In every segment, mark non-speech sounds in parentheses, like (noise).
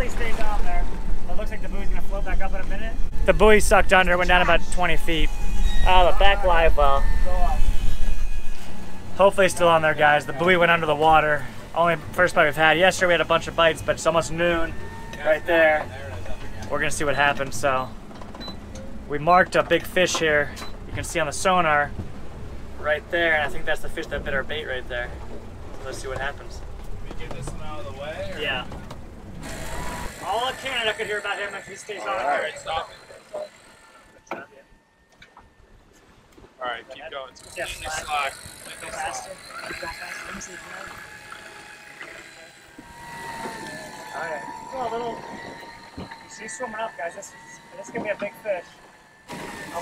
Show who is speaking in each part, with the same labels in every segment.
Speaker 1: Hopefully he stays on there. It looks like the buoy's gonna float back up in a minute. The buoy sucked under, went down about 20 feet. Ah, oh, the back live well. Hopefully it's still on there, guys. The buoy went under the water. Only first bite we've had. Yesterday we had a bunch of bites, but it's almost noon right there. We're gonna see what happens, so. We marked a big fish here. You can see on the sonar right there, and I think that's the fish that bit our bait right there. So let's see what happens.
Speaker 2: We get this one out of the way? Or?
Speaker 1: Yeah. All of Canada could hear about him if he stays on.
Speaker 2: Alright, stop it. Alright, keep going. It's
Speaker 1: Yeah,
Speaker 2: completely
Speaker 1: slack.
Speaker 2: slack.
Speaker 1: Go faster. Keep going faster. Let me see if. Alright. Oh, a little. She's swimming up, guys. This, this is gonna be a big fish.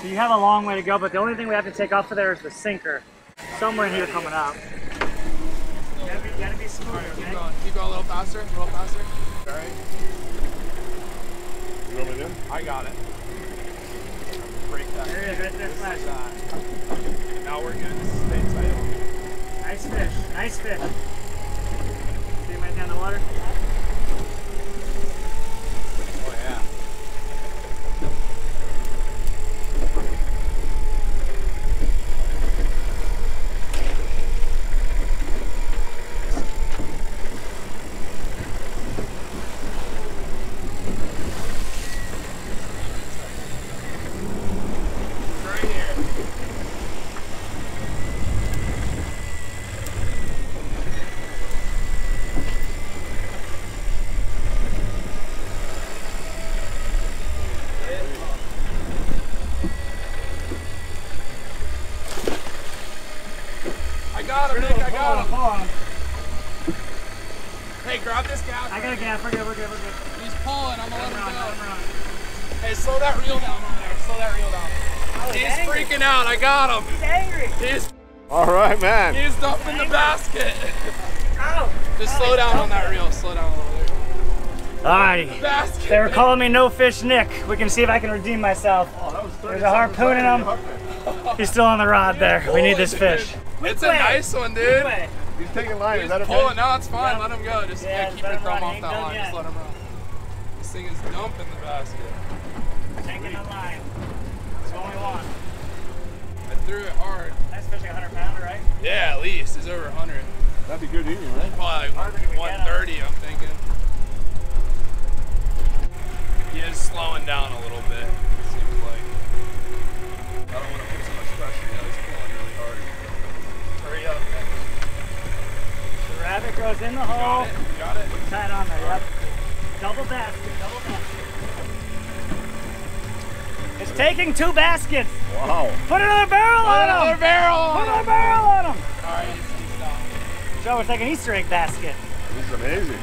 Speaker 1: So you have a long way to go, but the only thing we have to take off of there is the sinker. Somewhere in here coming up. You gotta be, you gotta be smooth,
Speaker 2: Alright, keep
Speaker 1: okay?
Speaker 2: going. Keep going a little faster, a little faster. Alright,
Speaker 3: You want me to?
Speaker 2: I got it. Break that.
Speaker 1: There it is, right there, flash.
Speaker 2: that. Now we're good. Stay tight.
Speaker 1: Nice fish. Nice fish. See him right down the water?
Speaker 2: Oh yeah. Right here. I got him, Nick. I got him.
Speaker 1: Hold on.
Speaker 2: Hey, grab this gaff.
Speaker 1: I got a gap. We're good. We're good. We're good.
Speaker 2: He's pulling. I'm gonna let
Speaker 1: Let him run. Him
Speaker 2: him go. Hey, slow that reel down over there. Slow that reel down.
Speaker 1: Oh,
Speaker 2: He's
Speaker 1: angry.
Speaker 2: freaking out. I got him.
Speaker 1: He's angry.
Speaker 2: He's
Speaker 3: All right, man.
Speaker 2: he's dumping the basket.
Speaker 1: Ow.
Speaker 2: Just
Speaker 1: Oh,
Speaker 2: slow
Speaker 1: he's
Speaker 2: down on that reel. Slow down a little bit.
Speaker 1: Alrighty.
Speaker 2: Basket.
Speaker 1: They were calling me No Fish Nick. We can see if I can redeem myself.
Speaker 3: Oh, that was
Speaker 1: There's a harpoon in him. He's still on the rod there. We need this fish.
Speaker 2: It's a nice one, dude.
Speaker 1: Anyway,
Speaker 3: He's taking line. Is
Speaker 2: He's
Speaker 3: that okay?
Speaker 2: pulling. No, it's fine.
Speaker 1: Yeah.
Speaker 2: Let him go. Just
Speaker 1: Yeah,
Speaker 2: yeah, keep your
Speaker 1: him run.
Speaker 2: thumb off that line.
Speaker 1: yet.
Speaker 2: Just let him run. This thing is dumping the basket.
Speaker 1: taking the line. That's what we want.
Speaker 2: I threw it hard.
Speaker 1: Nice fish, like a 100 pounder, right?
Speaker 2: Yeah, at least. It's over 100.
Speaker 3: That'd be good eating, right?
Speaker 2: Probably like 130, I'm thinking. He is slowing down a little bit, it seems like. I don't want to put so much pressure. Yeah, he's pulling
Speaker 1: The rabbit goes in the hole.
Speaker 2: Got
Speaker 1: hole.
Speaker 2: it? Got it?
Speaker 1: Tie it on there, yep. Double basket, double basket. It's taking two baskets.
Speaker 3: Wow.
Speaker 1: Put another barrel on
Speaker 2: Another
Speaker 1: him.
Speaker 2: barrel!
Speaker 1: Put another barrel on him.
Speaker 2: Alright, he's, he's.
Speaker 1: Joe, it's like an Easter egg basket.
Speaker 3: This is amazing.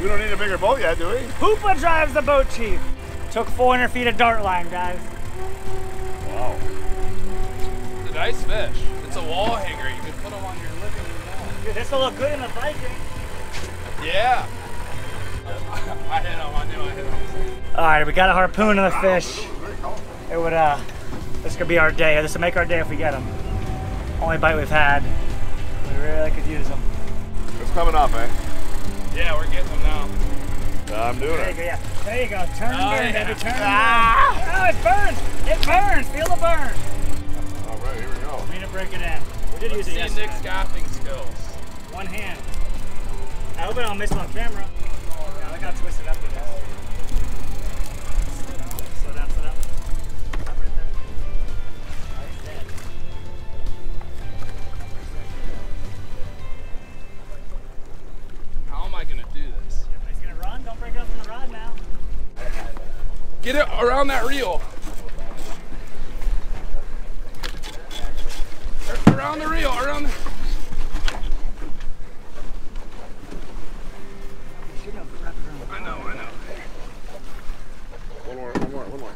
Speaker 3: We don't need a bigger boat yet, do we?
Speaker 1: Hoopa drives the boat chief. Took 400 feet of dart line, guys.
Speaker 3: Wow.
Speaker 2: It's a nice fish. It's a wall hanger. You can put them on your living room wall.
Speaker 1: Dude, this will look good in the Viking.
Speaker 2: Yeah. (laughs) I hit him. I knew I hit him.
Speaker 1: All right, we got a harpoon in the fish. It would, uh, this could be our day. This would make our day if we get them. Only bite we've had. We really could use them.
Speaker 3: It's coming up, eh?
Speaker 2: Yeah, we're getting them now.
Speaker 3: I'm doing
Speaker 1: There you
Speaker 3: it.
Speaker 1: go, yeah. There you go. Turn and
Speaker 2: Oh,
Speaker 1: burn,
Speaker 2: yeah.
Speaker 1: baby. Turn
Speaker 2: Ah!
Speaker 1: and burn. Oh, it burns. It burns. Feel the burn.
Speaker 3: All right, here we go.
Speaker 1: We need to break it in. We did use
Speaker 2: See
Speaker 1: it yesterday.
Speaker 2: Nick's gaffing skills.
Speaker 1: One hand. I hope I don't miss on camera. Yeah, look how twisted up it is. Slow down, slow down. Stop right there. He's dead.
Speaker 2: How am I gonna do this?
Speaker 1: He's gonna run. Don't break up from the rod now.
Speaker 2: Get it around that reel. Ar- Around the reel, around the... I know, I know.
Speaker 3: One more, one more, one more.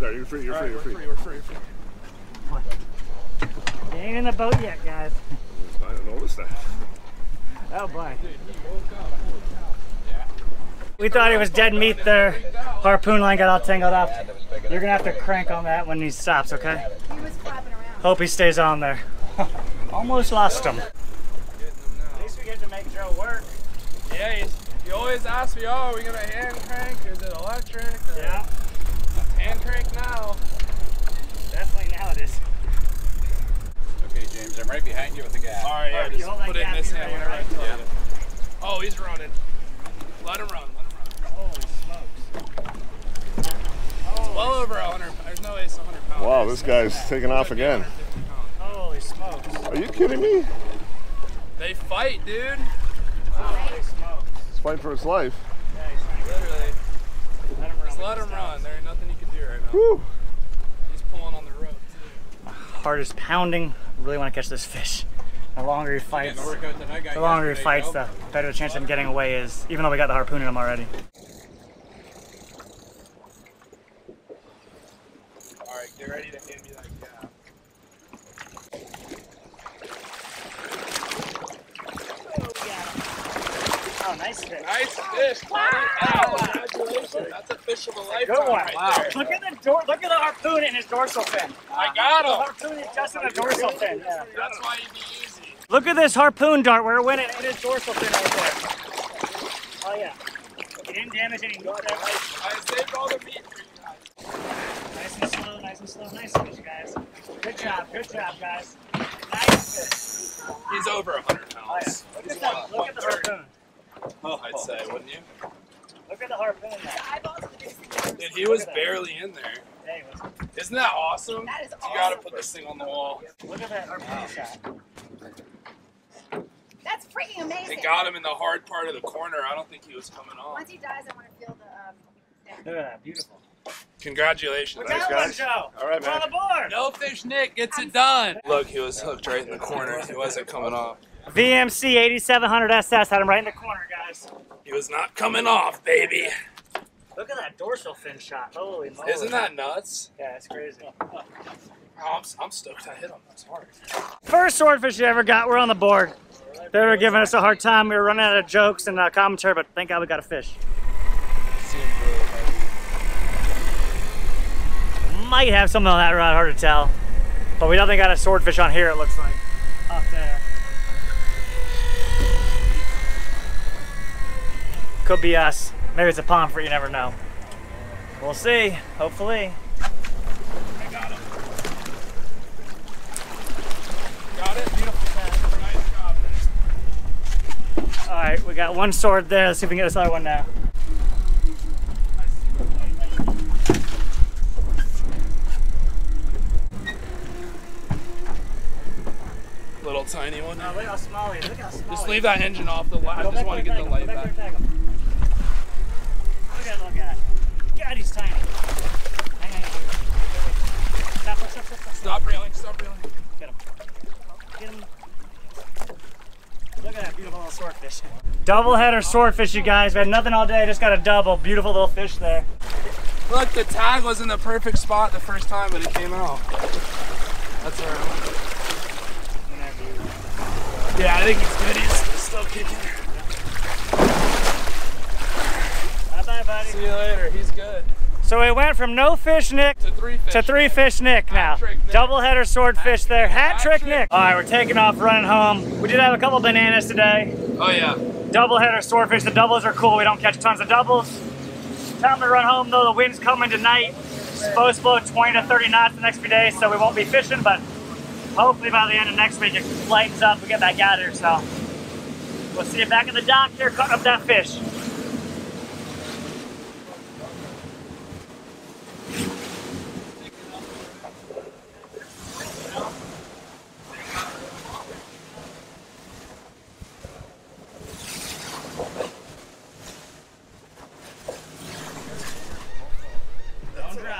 Speaker 3: There, you're free, you're
Speaker 2: All
Speaker 3: free,
Speaker 2: right,
Speaker 3: you're
Speaker 2: we're
Speaker 3: free.
Speaker 2: free, we're free, we're free.
Speaker 1: He ain't in the boat yet, guys.
Speaker 3: I didn't notice that.
Speaker 1: Oh boy.
Speaker 2: Dude, he woke up. Yeah.
Speaker 1: We thought it was dead meat there. Harpoon line got all tangled up. You're gonna have to crank on that when he stops, okay?
Speaker 4: He was flapping around.
Speaker 1: Hope he stays on there. (laughs) Almost lost him.
Speaker 2: At
Speaker 1: least we get to make Joe work.
Speaker 2: Yeah, he's, You always ask me, oh, are we gonna hand crank? Is it electric? Or-
Speaker 1: Yeah,
Speaker 2: Hand crank now.
Speaker 1: definitely now it is.
Speaker 4: Okay, James, I'm right behind you with the gas.
Speaker 2: All right, yeah,
Speaker 1: Alright,
Speaker 2: just put it in this hand whenever I
Speaker 1: right?
Speaker 2: tell
Speaker 4: Yeah.
Speaker 2: you. Oh, he's running. Let him run. Let him run.
Speaker 1: Holy smokes.
Speaker 2: Well over 100. There's no way it's 100 pounds.
Speaker 3: Wow, this guy's taking off again.
Speaker 2: 150 pounds.
Speaker 1: Holy smokes.
Speaker 3: Are you kidding me?
Speaker 2: They fight, dude.
Speaker 1: Holy smokes.
Speaker 3: He's fighting for his life.
Speaker 1: Yeah, he's trying
Speaker 2: Literally.
Speaker 1: Let him run.
Speaker 2: Just let him
Speaker 1: stops.
Speaker 2: run. There ain't nothing you can do right now.
Speaker 3: Whew.
Speaker 2: He's pulling on the rope, too.
Speaker 1: Heart is pounding. I Really want to catch this fish. The longer he fights,
Speaker 4: Getting a workout that I got
Speaker 1: the longer he fights, the better the chance of him getting away is. Even though we got the harpoon in him already.
Speaker 2: All right, get ready to hand me that
Speaker 1: nice fish.
Speaker 2: Nice fish, buddy. Wow. Congratulations. That's a fish of a lifetime
Speaker 1: Good one.
Speaker 2: right there.
Speaker 1: Look at the door. Look at the harpoon in his dorsal fin.
Speaker 2: I got
Speaker 1: The
Speaker 2: him.
Speaker 1: harpoon is just in the dorsal fin. Yeah.
Speaker 2: That's why he'd be easy.
Speaker 1: Look at this harpoon dart where it went in, his dorsal fin right there. Oh yeah. He didn't damage any meat there.
Speaker 2: I saved all the meat for you guys.
Speaker 1: Nice and slow, nice and slow, nice fish, guys. Good job, good job, guys. Nice fish.
Speaker 2: He's over 100
Speaker 1: Oh yeah.
Speaker 2: pounds.
Speaker 1: Look at that. Look at the harpoon.
Speaker 2: I'd say, wouldn't you?
Speaker 1: Look at the harpoon there.
Speaker 2: Dude, he was barely in there.
Speaker 1: There he was.
Speaker 2: Isn't that awesome?
Speaker 5: That is
Speaker 2: You gotta put this thing on the wall.
Speaker 1: Look at that harpoon shot.
Speaker 5: That's freaking amazing.
Speaker 2: They got him in the hard part of the corner. I don't think he was coming off.
Speaker 5: Once he dies, I want to feel the. Um.
Speaker 1: Look at that, beautiful.
Speaker 2: Congratulations.
Speaker 1: Look at that one, Joe.
Speaker 3: All right,
Speaker 1: We're on the board.
Speaker 2: No fish Nick gets it done. Look, he was hooked right in the corner. He wasn't coming off.
Speaker 1: VMC 8700 SS had him right in the corner, guys.
Speaker 2: He was not coming off, baby.
Speaker 1: Look at that dorsal fin shot. Holy moly.
Speaker 2: Isn't that nuts?
Speaker 1: Yeah, it's crazy.
Speaker 2: Oh, I'm, I'm stoked I hit him. That's hard.
Speaker 1: First swordfish you ever got, we're on the board. They were giving us a hard time. We were running out of jokes and uh, commentary, but thank God we got a fish.
Speaker 2: Seemed really hard.
Speaker 1: Might have something on that rod, hard to tell. But we definitely got a swordfish on here, it looks like. Up there. Could be us. Maybe it's a pomfret, you never know. We'll see, hopefully.
Speaker 2: I got him. Got it? Beautiful. Nice job, man.
Speaker 1: All right, we got one sword there. Let's see if we can get this other one now.
Speaker 2: Little tiny one.
Speaker 1: Oh, look how small he is. Look how small
Speaker 2: Just leave that engine off the light. I just want to get the light.
Speaker 1: Go
Speaker 2: back.
Speaker 1: there and tag him. Look at that little guy. God, he's tiny. Hang on. Stop, stop, stop, stop, stop.
Speaker 2: Reeling. Stop reeling.
Speaker 1: Get him. Get him. Look at that beautiful little swordfish. Double header swordfish, you guys. We had nothing all day, just got a double. Beautiful little fish there.
Speaker 2: Look, the tag was in the perfect spot the first time, but it came out. That's alright. Yeah, I think he's good. He's still kicking.
Speaker 1: Buddy.
Speaker 2: See you later. He's good.
Speaker 1: So we went from no fish Nick
Speaker 2: To three fish.
Speaker 1: to three fish Nick now.
Speaker 2: Nick.
Speaker 1: Double header swordfish there. Hat trick
Speaker 2: Hat-trick.
Speaker 1: Nick. All right, we're taking off, running home. We did have a couple bananas today.
Speaker 2: Oh yeah.
Speaker 1: Double header swordfish. The doubles are cool. We don't catch tons of doubles. Time to run home though. The wind's coming tonight. Supposed to blow 20 to 30 knots the next few days, so we won't be fishing. But hopefully by the end of next week it lightens up. We get back out here. So we'll see you back in the dock here, cutting up that fish.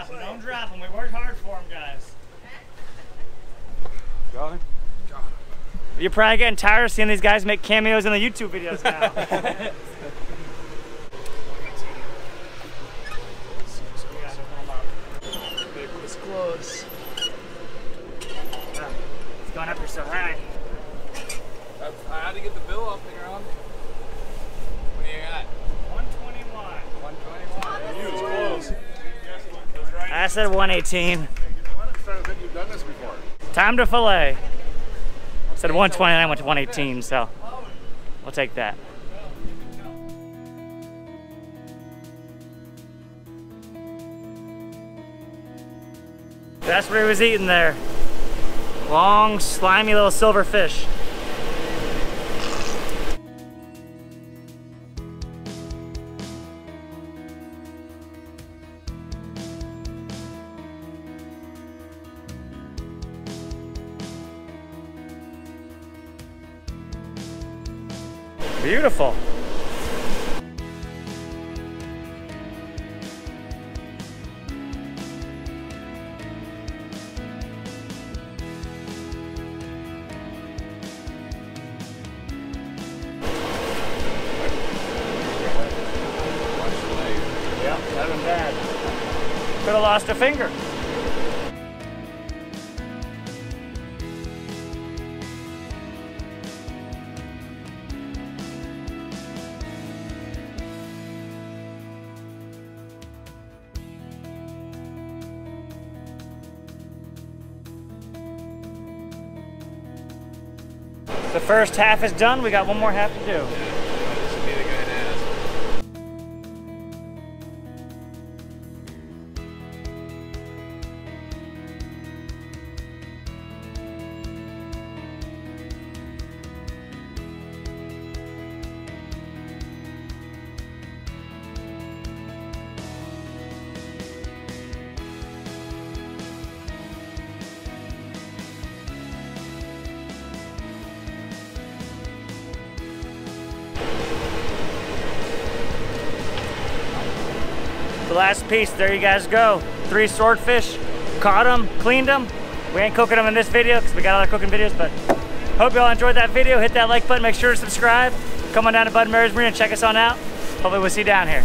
Speaker 1: Drop him. Don't drop him. We worked hard for him, guys.
Speaker 2: Got him.
Speaker 1: You're probably getting tired of seeing these guys make cameos in the YouTube videos now. (laughs)
Speaker 2: It was close.
Speaker 1: It's going up here so high.
Speaker 2: I, I had to get the bill off the ground. What do you got?
Speaker 1: 121.
Speaker 2: 121. He was close.
Speaker 1: I said 118. Time to fillet. I said 129, went to 118, so we'll take that. That's what he was eating there. Long, slimy little silver fish. Beautiful.
Speaker 4: The
Speaker 1: that bad. Could have lost a finger. First half is done. We got one more half to do. Last piece, there you guys go. Three swordfish, caught them, cleaned them. We ain't cooking them in this video because we got other cooking videos, but hope you all enjoyed that video. Hit that like button, make sure to subscribe. Come on down to Bud Mary's Marina and check us on out. Hopefully we'll see you down here.